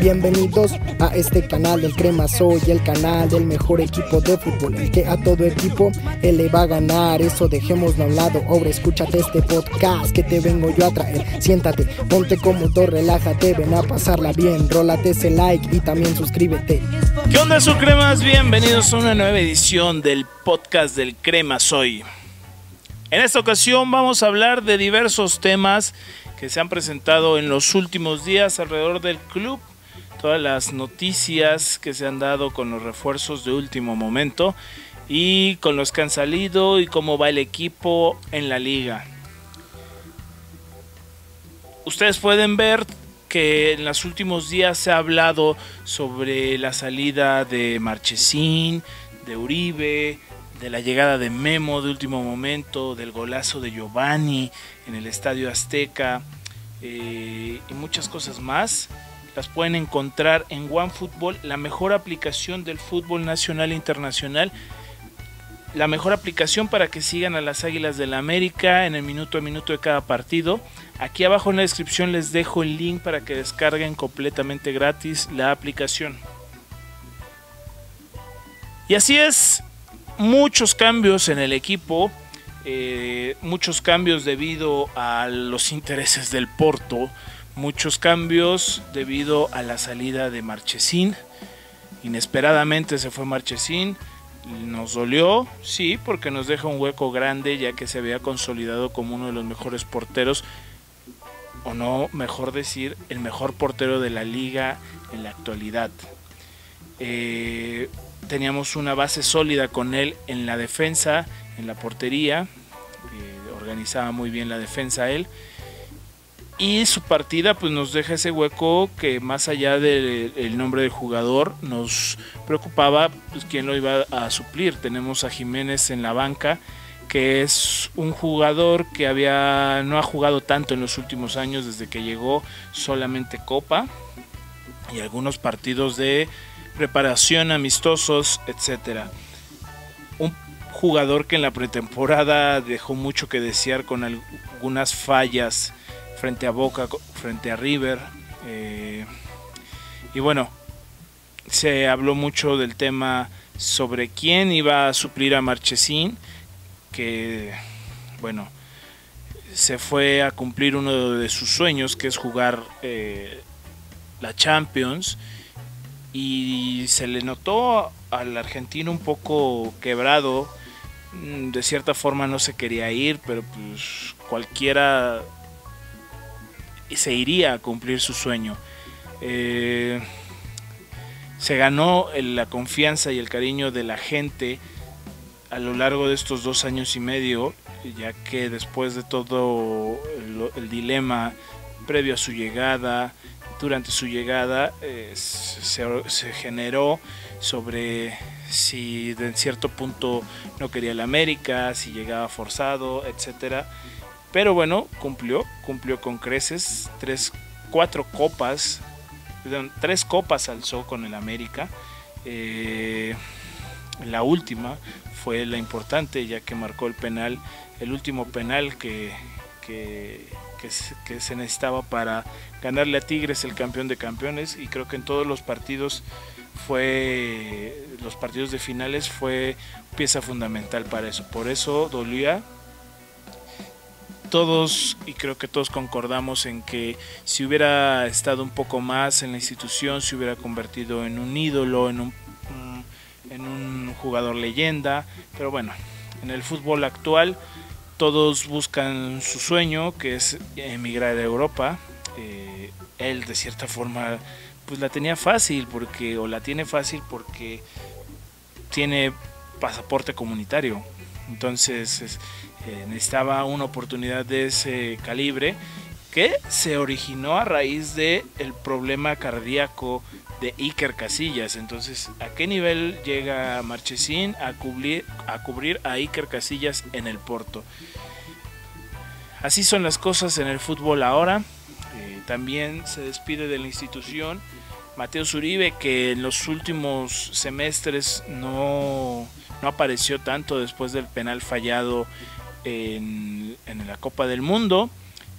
Bienvenidos a este canal del Crema Soy, el canal del mejor equipo de fútbol, el que a todo equipo él le va a ganar. Eso dejémoslo a un lado. Ahora escúchate este podcast que te vengo yo a traer. Siéntate, ponte cómodo, relájate, ven a pasarla bien. Rólate ese like y también suscríbete. ¿Qué onda, su cremas? Bienvenidos a una nueva edición del podcast del Crema Soy. En esta ocasión vamos a hablar de diversos temas que se han presentado en los últimos días alrededor del club, todas las noticias que se han dado con los refuerzos de último momento y con los que han salido y cómo va el equipo en la liga. Ustedes pueden ver que en los últimos días se ha hablado sobre la salida de Marchesín, de Uribe, de la llegada de Memo de último momento, del golazo de Giovanni en el Estadio Azteca eh, y muchas cosas más. Las pueden encontrar en OneFootball, la mejor aplicación del fútbol nacional e internacional. La mejor aplicación para que sigan a las Águilas del la América en el minuto a minuto de cada partido. Aquí abajo en la descripción les dejo el link para que descarguen completamente gratis la aplicación. Y así es, muchos cambios en el equipo, eh, muchos cambios debido a los intereses del Porto, muchos cambios debido a la salida de Marchesín. Inesperadamente se fue Marchesín, nos dolió, sí, porque nos deja un hueco grande ya que se había consolidado como uno de los mejores porteros, o no, mejor decir, el mejor portero de la liga en la actualidad. Eh, teníamos una base sólida con él en la defensa, en la portería, eh, organizaba muy bien la defensa él. Y su partida pues nos deja ese hueco que más allá del nombre del jugador nos preocupaba pues, quién lo iba a suplir. Tenemos a Jiménez en la banca, que es un jugador que había no ha jugado tanto en los últimos años desde que llegó solamente Copa y algunos partidos de preparación, amistosos, etcétera. Un jugador que en la pretemporada dejó mucho que desear con algunas fallas frente a Boca, frente a River. Eh, y bueno, se habló mucho del tema sobre quién iba a suplir a Marchesín, que bueno, se fue a cumplir uno de sus sueños, que es jugar eh, la Champions y se le notó al argentino un poco quebrado. Mm, de cierta forma no se quería ir, pero pues cualquiera se iría a cumplir su sueño. Eh, se ganó la confianza y el cariño de la gente a lo largo de estos dos años y medio, ya que después de todo el dilema previo a su llegada, durante su llegada eh, se, generó sobre si en cierto punto no quería la América, si llegaba forzado, etcétera. Pero bueno, cumplió, cumplió con creces, tres, cuatro copas, tres copas alzó con el América. Eh, la última fue la importante ya que marcó el penal, el último penal que, que que, se necesitaba para ganarle a Tigres el campeón de campeones y creo que en todos los partidos fue los partidos de finales fue pieza fundamental para eso por eso dolía todos y creo que todos concordamos en que si hubiera estado un poco más en la institución se hubiera convertido en un ídolo en un, en un jugador leyenda pero bueno en el fútbol actual todos buscan su sueño, que es emigrar a Europa. Eh, él de cierta forma pues la tenía fácil porque o la tiene fácil porque tiene pasaporte comunitario. Entonces eh, necesitaba una oportunidad de ese calibre que se originó a raíz de el problema cardíaco de Iker Casillas. Entonces, ¿a qué nivel llega Marchesín a cubrir, a cubrir a Iker Casillas en el Porto? Así son las cosas en el fútbol ahora. Eh, también se despide de la institución Mateo Zuribe, que en los últimos semestres no, no apareció tanto después del penal fallado en, la Copa del Mundo.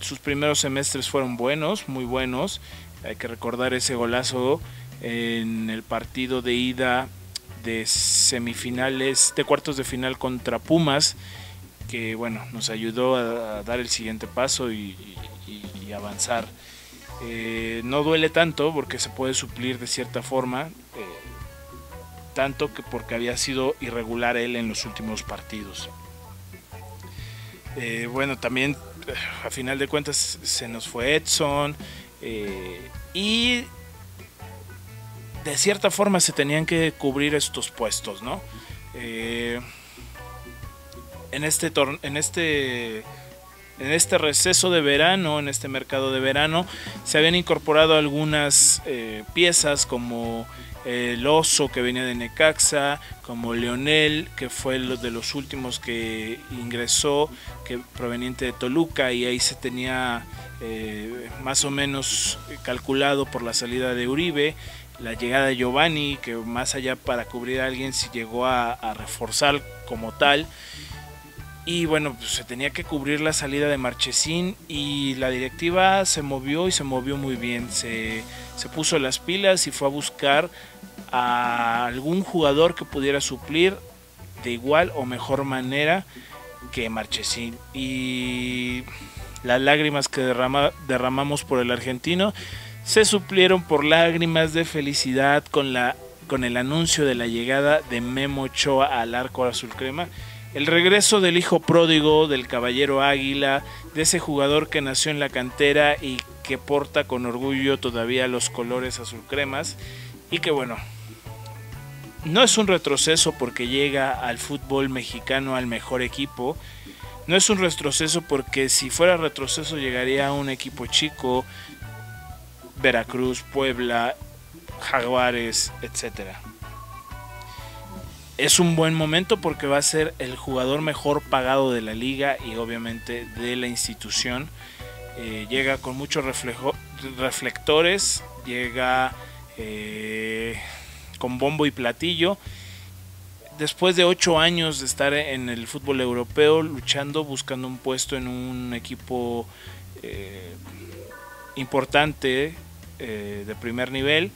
Sus primeros semestres fueron buenos, muy buenos Hay que recordar ese golazo en el partido de ida de semifinales, de cuartos de final contra Pumas, que bueno, nos ayudó a, dar el siguiente paso y, avanzar. Eh, no duele tanto porque se puede suplir de cierta forma, eh, tanto que porque había sido irregular él en los últimos partidos. Eh, bueno, también a final de cuentas se nos fue Edson y de cierta forma se tenían que cubrir estos puestos, ¿no? Eh, en este en este en este receso de verano, en este mercado de verano, se habían incorporado algunas eh, piezas como el Oso que venía de Necaxa, como Leonel, que fue uno de los últimos que ingresó, que proveniente de Toluca, y ahí se tenía eh, más o menos calculado por la salida de Uribe la llegada de Giovanni, que más allá para cubrir a alguien se llegó a, reforzar como tal. Y bueno, pues se tenía que cubrir la salida de Marchesín y la directiva se movió y se movió muy bien. Se, se puso las pilas y fue a buscar a algún jugador que pudiera suplir de igual o mejor manera que Marchesín. Y las lágrimas que derrama, derramamos por el argentino se suplieron por lágrimas de felicidad con, la, con el anuncio de la llegada de Memo Ochoa al arco azul crema. El regreso del hijo pródigo del caballero Águila, de ese jugador que nació en la cantera y que porta con orgullo todavía los colores azul cremas. Y que bueno, no es un retroceso porque llega al fútbol mexicano al mejor equipo. No es un retroceso porque si fuera retroceso llegaría a un equipo chico, Veracruz, Puebla, Jaguares, etc. Es un buen momento porque va a ser el jugador mejor pagado de la liga y obviamente de la institución. Eh, llega con muchos reflectores, llega eh, con bombo y platillo. Después de ocho años de estar en el fútbol europeo, luchando, buscando un puesto en un equipo eh, importante de primer nivel.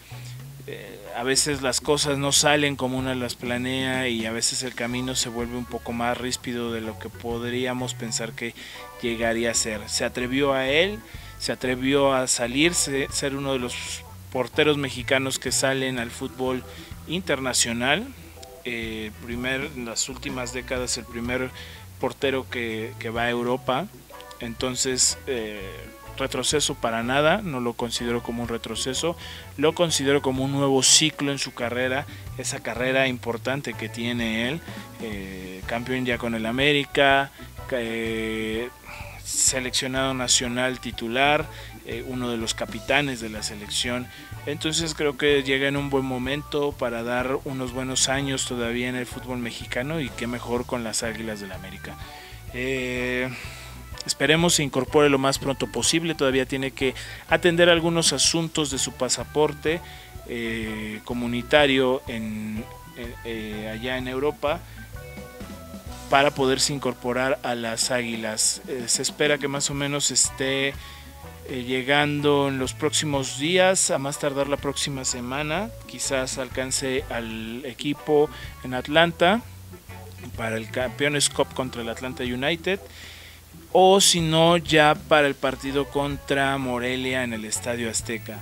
Eh, a veces las cosas no salen como una las planea y a veces el camino se vuelve un poco más ríspido de lo que podríamos pensar que llegaría a ser. Se atrevió a él, se atrevió a salirse, ser uno de los porteros mexicanos que salen al fútbol internacional. Eh, primer, en las últimas décadas el primer portero que, que va a Europa. Entonces, retroceso para nada, no lo considero como un retroceso, lo considero como un nuevo ciclo en su carrera, esa carrera importante que tiene él, eh, campeón ya con el América, eh, seleccionado nacional titular, eh, uno de los capitanes de la selección. Entonces creo que llega en un buen momento para dar unos buenos años todavía en el fútbol mexicano y qué mejor con las Águilas del la América. Esperemos se incorpore lo más pronto posible. Todavía tiene que atender algunos asuntos de su pasaporte eh, comunitario en, eh, allá en Europa para poderse incorporar a las águilas. Eh, se espera que más o menos esté llegando en los próximos días, a más tardar la próxima semana. Quizás alcance al equipo en Atlanta para el Campeones Cup contra el Atlanta United o si no ya para el partido contra Morelia en el Estadio Azteca.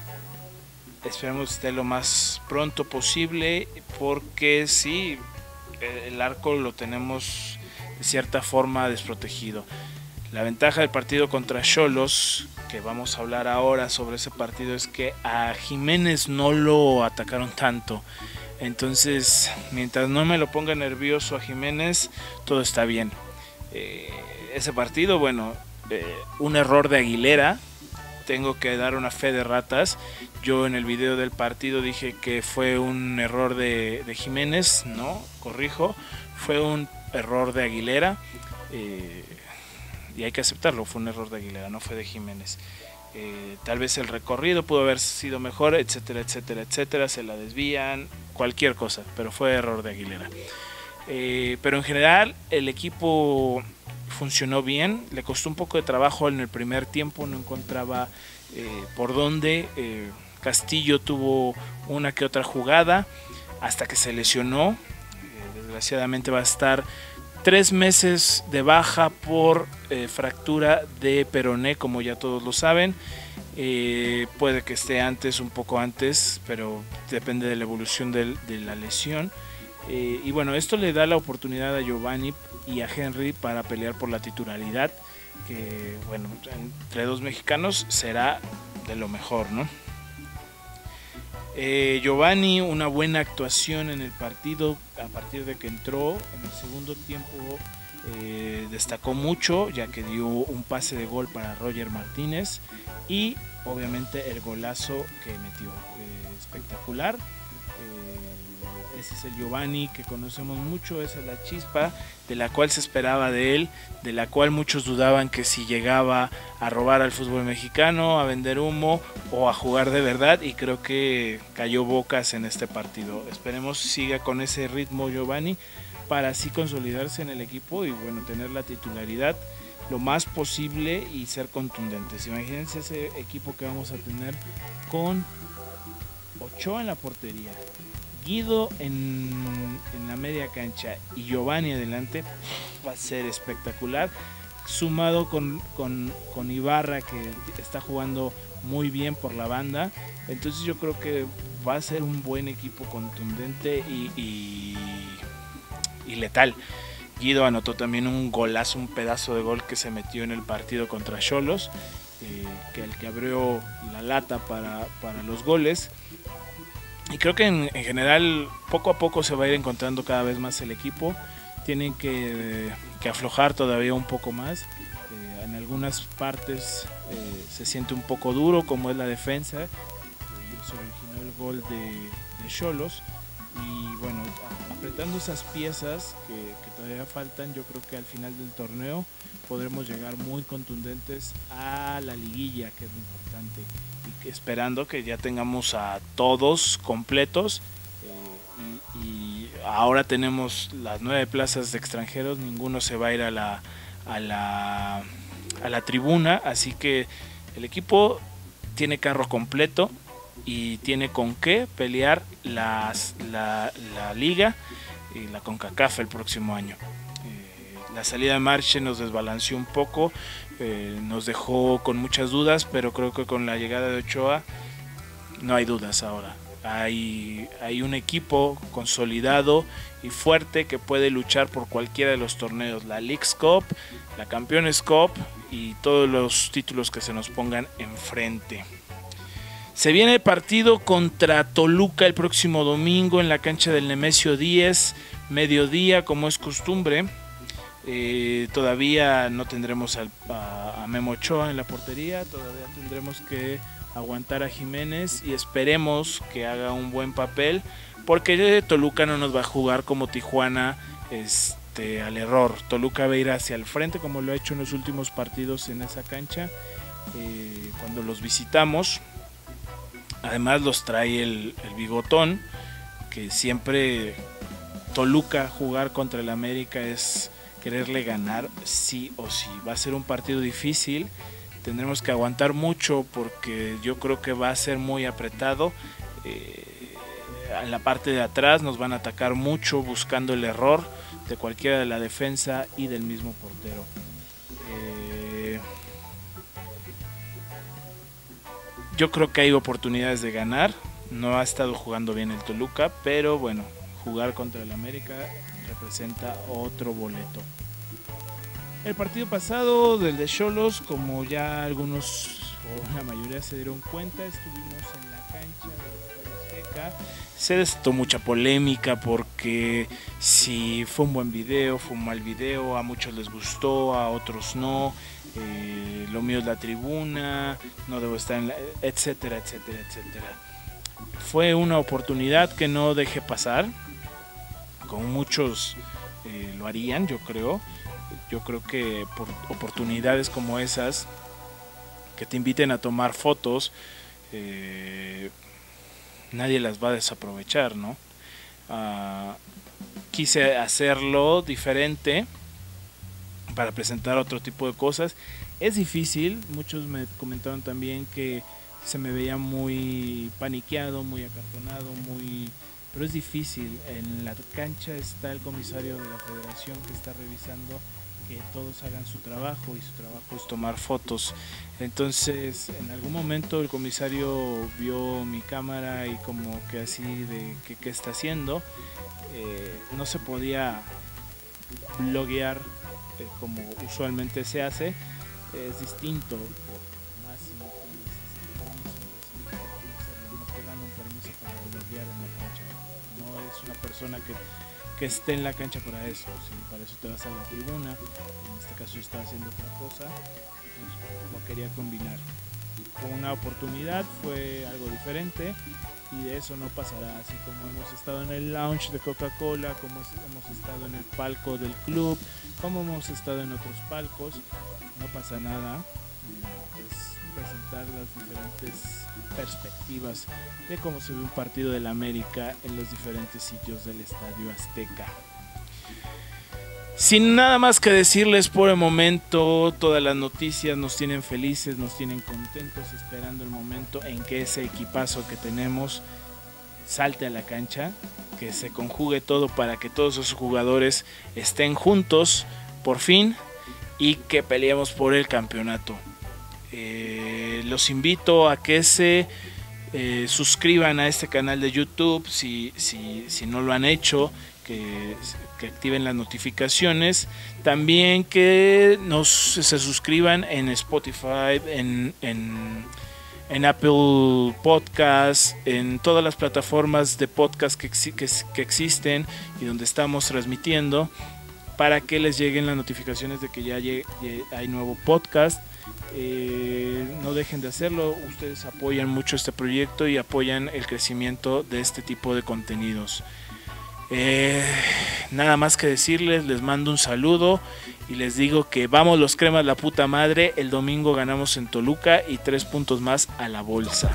Esperemos que esté lo más pronto posible porque sí, el arco lo tenemos de cierta forma desprotegido. La ventaja del partido contra Cholos, que vamos a hablar ahora sobre ese partido, es que a Jiménez no lo atacaron tanto. Entonces, mientras no me lo ponga nervioso a Jiménez, todo está bien. Eh, ese partido, bueno, eh, un error de Aguilera, tengo que dar una fe de ratas. Yo en el video del partido dije que fue un error de, Jiménez, no, corrijo, fue un error de Aguilera. Eh, y hay que aceptarlo, fue un error de Aguilera, no fue de Jiménez. Eh, tal vez el recorrido pudo haber sido mejor, etcétera, etcétera, etcétera, se la desvían, cualquier cosa, pero fue error de Aguilera. Pero en general el equipo funcionó bien, le costó un poco de trabajo en el primer tiempo, no encontraba eh, por donde eh, Castillo tuvo una que otra jugada hasta que se lesionó. Eh, desgraciadamente va a estar tres meses de baja por fractura de peroné, como ya todos lo saben. puede que esté antes, un poco antes, pero depende de la evolución de la lesión. Y bueno, esto le da la oportunidad a Giovanni y a Henry para pelear por la titularidad que bueno, entre dos mexicanos será de lo mejor, ¿no? Eh, Giovanni, una buena actuación en el partido a partir de que entró en el segundo tiempo. Eh, destacó mucho ya que dio un pase de gol para Roger Martínez y obviamente el golazo que metió eh, espectacular ese es el Giovanni que conocemos mucho, esa es la chispa de la cual se esperaba de él, de la cual muchos dudaban que si llegaba a robar al fútbol mexicano, a vender humo o a jugar de verdad y creo que cayó bocas en este partido. Esperemos siga con ese ritmo Giovanni para así consolidarse en el equipo y bueno, tener la titularidad lo más posible y ser contundentes. Imagínense ese equipo que vamos a tener con Ochoa en la portería, Guido en, la media cancha y Giovanni adelante va a ser espectacular. Sumado con, con, Ibarra que está jugando muy bien por la banda. Entonces yo creo que va a ser un buen equipo contundente y, y, letal. Guido anotó también un golazo, un pedazo de gol que se metió en el partido contra Cholos, eh, que el que abrió la lata para, para los goles. Y creo que en, general poco a poco se va a ir encontrando cada vez más el equipo. Tienen que, aflojar todavía un poco más. Eh, en algunas partes eh, se siente un poco duro, como es la defensa. se originó el gol de Cholos. Y bueno, apretando esas piezas que, todavía faltan, yo creo que al final del torneo podremos llegar muy contundentes a la liguilla, que es lo importante esperando que ya tengamos a todos completos. Eh, y, ahora tenemos las nueve plazas de extranjeros, ninguno se va a ir a la, a la, a la tribuna, así que el equipo tiene carro completo y tiene con qué pelear las, la, la liga y la CONCACAF el próximo año. Eh, la salida de Marche nos desbalanceó un poco, eh, nos dejó con muchas dudas, pero creo que con la llegada de Ochoa no hay dudas ahora. Hay, hay un equipo consolidado y fuerte que puede luchar por cualquiera de los torneos, la League's Cup, la Campeones Cup y todos los títulos que se nos pongan enfrente. Se viene el partido contra Toluca el próximo domingo en la cancha del Nemesio 10, mediodía como es costumbre. Eh, todavía no tendremos a, Memo Ochoa en la portería, todavía tendremos que aguantar a Jiménez y esperemos que haga un buen papel, porque Toluca no nos va a jugar como Tijuana este, al error. Toluca va a ir hacia el frente como lo ha hecho en los últimos partidos en esa cancha eh, cuando los visitamos. Además los trae el, el bigotón, que siempre Toluca jugar contra el América es quererle ganar sí o sí. Va a ser un partido difícil, tendremos que aguantar mucho porque yo creo que va a ser muy apretado. Eh, en la parte de atrás nos van a atacar mucho buscando el error de cualquiera de la defensa y del mismo portero. Yo creo que hay oportunidades de ganar. No ha estado jugando bien el Toluca, pero bueno, jugar contra el América representa otro boleto. El partido pasado del de Cholos, como ya algunos o la mayoría se dieron cuenta, estuvimos en la Se desató mucha polémica porque si fue un buen video, fue un mal video, a muchos les gustó, a otros no. Eh, lo mío es la tribuna, no debo estar en la, etcétera, etcétera, etcétera. Fue una oportunidad que no dejé pasar como muchos eh, lo harían, yo creo. Yo creo que por oportunidades como esas, que te inviten a tomar fotos, eh, nadie las va a desaprovechar, ¿no? Ah, quise hacerlo diferente, para presentar otro tipo de cosas. Es difícil, muchos me comentaron también que se me veía muy paniqueado, muy acartonado, muy pero es difícil. En la cancha está el comisario de la federación que está revisando que todos hagan su trabajo y su trabajo es tomar fotos. Entonces, en algún momento el comisario vio mi cámara y como que así de que qué está haciendo. Eh, no se podía bloguear eh, como usualmente se hace. Es distinto una persona que, que esté en la cancha para eso. Si para eso te vas a la tribuna, en este caso yo estaba haciendo otra cosa, pues lo quería combinar. Fue una oportunidad, fue algo diferente y eso no pasará. Así como hemos estado en el lounge de Coca-Cola, como hemos estado en el palco del club, como hemos estado en otros palcos, no pasa nada las diferentes perspectivas de cómo se ve un partido del América en los diferentes sitios del Estadio Azteca. Sin nada más que decirles por el momento, todas las noticias nos tienen felices, nos tienen contentos, esperando el momento en que ese equipazo que tenemos salte a la cancha, que se conjugue todo para que todos esos jugadores estén juntos por fin y que peleemos por el campeonato. Eh, los invito a que se eh, suscriban a este canal de YouTube si, si, no lo han hecho, que, activen las notificaciones. También que nos, se suscriban en Spotify, en, en, Apple Podcast, en todas las plataformas de podcast que, que existen y donde estamos transmitiendo para que les lleguen las notificaciones de que ya hay nuevo podcast. Eh, no dejen de hacerlo, ustedes apoyan mucho este proyecto y apoyan el crecimiento de este tipo de contenidos. Eh, nada más que decirles, les mando un saludo y les digo que vamos los cremas la puta madre, el domingo ganamos en Toluca y tres puntos más a la bolsa.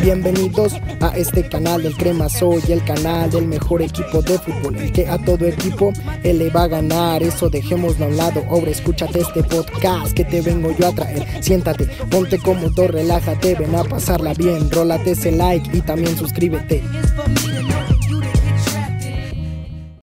Bienvenidos a este canal del Crema Soy, el canal del mejor equipo de fútbol, que a todo equipo él le va a ganar, eso dejémoslo a un lado, ahora escúchate este podcast que te vengo yo a traer, siéntate, ponte cómodo, relájate, ven a pasarla bien, rólate ese like y también suscríbete.